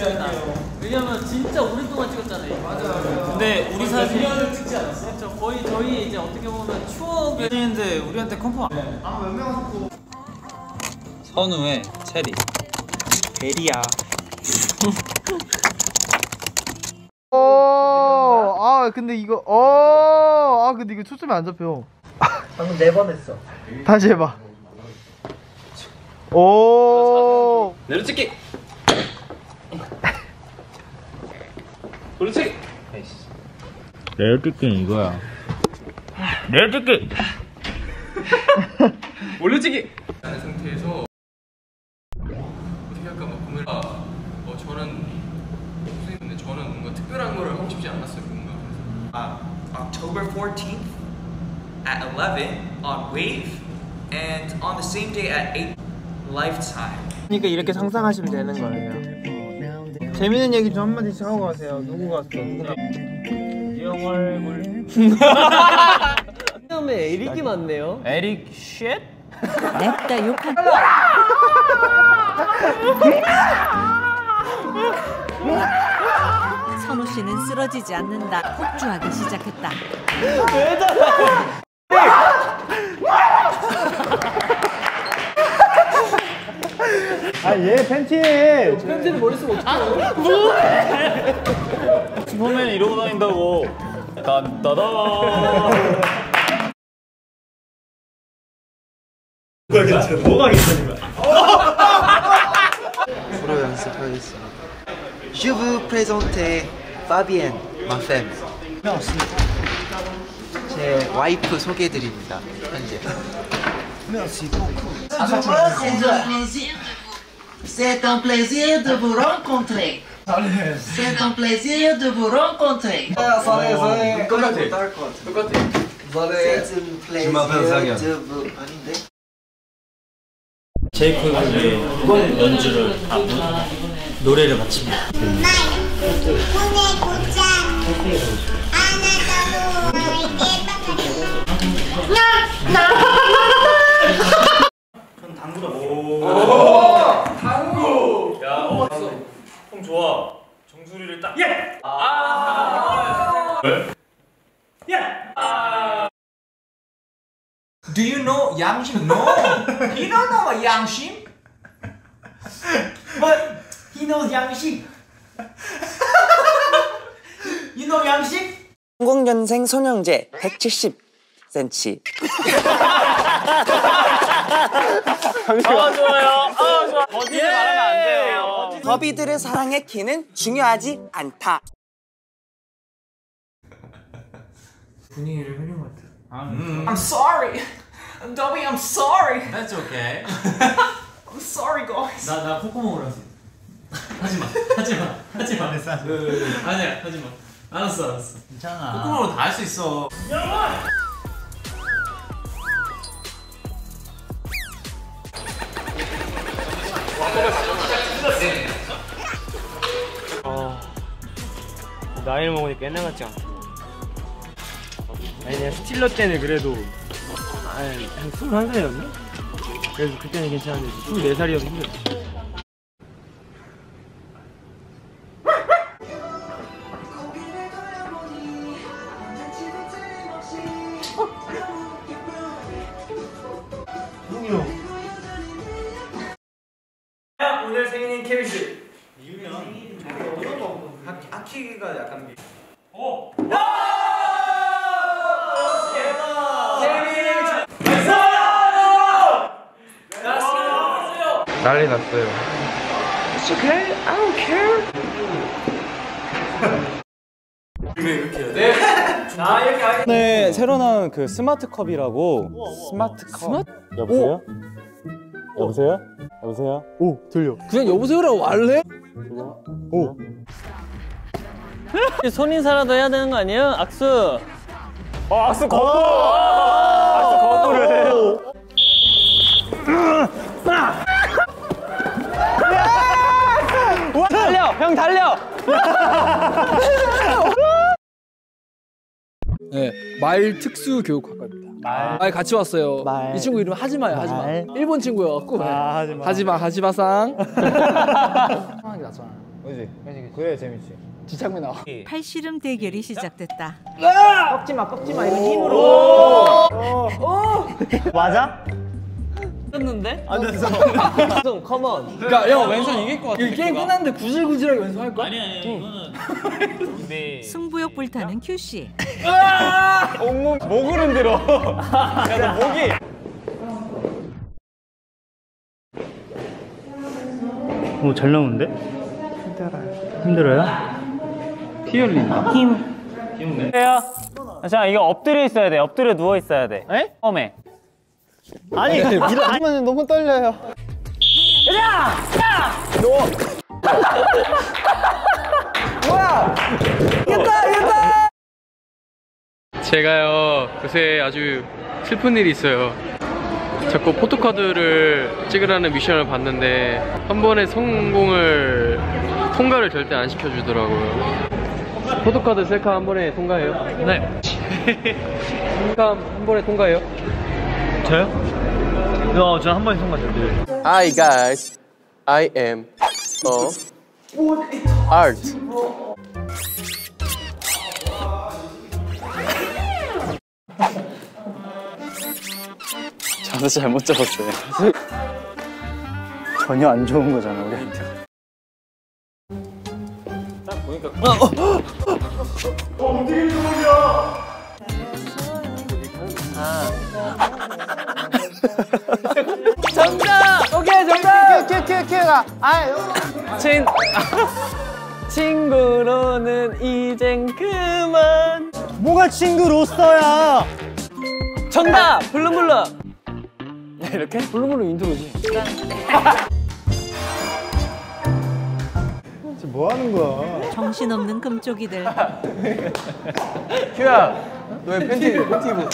있었다. 왜냐면 진짜 오랫동안 찍었잖아요. 맞아요. 근데 우리 사진 년을 찍지 않았어? 거의 저희 이제 어떻게 보면 추억의 근데 우리한테 컨펌 선우의 체리 베리야 어, 아 근데 이거 어, 아 근데 이거 초점이 안 잡혀. 방금 네 번 했어. 다시 해봐. 오, 내려찍기 내려찍기 내려찍기는 이거야 올려찍기 하는 상태에서 어떻게 할까 막 고민. 아, 어 저는 선생님인데 저는 뭔가 특별한 거를 하고 싶지 않았어요 뭔가. uh, October 14th at 11 on Wave and on the same day at 8 Lifetime. 그러니까 이렇게 상상하시면 되는 거예요. 재밌는 얘기 좀 한마디씩 하고 가세요. 누구 갔어? 누구나. 이형 얼굴. 처음에 에릭이 많네요. 에릭 쉣? 냅다 욕한 선우 씨는 쓰러지지 않는다. 폭주하기 시작했다. 아, 얘 팬티에. 팬티를 머리 쓰면 어떡해요? 슈퍼맨이 이러고 다닌다고 딴따다 뭐가 괜찮은 거야? 프로 연습하겠습니다. Je vous présente Fabienne, ma femme. 제 와이프 소개드립니다. 현재. C'est un plaisir de vous rencontrer. C'est un plaisir de vous rencontrer. 똑같아. 똑같아. C'est un plaisir de vous 아닌데? 제이콥의 이번 연주를 다 노래를 마칩니다 형 좋아 정수리를 딱 예! 아 왜? Do you know 양심? No. he don't know what 양심. But he knows 양식. you know 양식? 00년생 손영재 170cm. 아 좋아요 아 좋아 거짓말 말하면 안 돼요 더비들의 사랑의 키는 중요하지 않다. I'm sorry. Dobby, I'm sorry. That's okay I'm sorry, guys. 나나 콧구멍으로 할수 있어. 하지 마. 하지 마. 하지 마. 아니야. 하지 마. 알았어. 알았어. 괜찮아 콧구멍으로 다할 수 있어. 나이를 먹으니까 옛날 같지 않다. 아니, 내가 스틸러 때는 그래도 아니, 한 21살이었나? 그래서 그때는 괜찮은데 24살이어서 힘들었어. 오늘 생일인 케빈 씨. 아키가 약간 난리 났어요. 네, 새로 나온 그 스마트 컵이라고 스마트 컵. 여보세요? 여보세요? 여보세요? 오, 들려. 그냥 여보세요라고 말래? 오. 손인사라도 해야 되는 거 아니에요? 악수. 어, 악수 거부! 형 달려! 네, 말 특수 교육학과입니다. 말, 같이 왔어요. 말. 이 친구 이름 하지마요, 하지마. 말. 일본 친구여갖고. 네. 아, 하지마. 하지마, 하지마상. 편하게 나잖아. 그지? 그래 재밌지. 지창미 나와. 팔씨름 대결이 시작됐다. 꺾지 마, 꺾지 마. 이거 힘으로. 맞아? 했는데? 안 됐어. 좀 컴온. 그러니까 형 왼손 이길 것 같아. 이 게임 끝났는데 구질구질하게 왼손 할 거야? 아니 아니 이거는 네. 승부욕 불타는 큐 씨. 온몸 목을 흔들어. 야너 목이. 오 잘 나오는데? 힘들어요. 힘들어요? 피 흘린다. 힘. 돼요. 자 이거 엎드려 있어야 돼. 엎드려 누워 있어야 돼. 에? 처음에. 아니 이러면 너무 떨려요. 제가요 요새 아주 슬픈 일이 있어요. 자꾸 포토카드를 찍으라는 미션을 받는데 한 번에 성공을 통과를 절대 안 시켜주더라고요. 포토카드 셀카 한 번에 통과해요? 네. 셀카 한 번에 통과해요? 저요? 어, 저한 번에 통과죠. Hi guys, I am of art. 저도 잘못 잡았어요. 전혀 안 좋은 거잖아 우리한테. 정답. 오케이 정답. 큐큐큐가 아친 친구로는 이젠 그만. 뭐가 친구로서야. 정답. Bloom Bloom. 이렇게? Bloom Bloom intro지. 지금 뭐 하는 거야? 정신없는 금쪽이들. 큐야, 너의 팬티 팬티 입어.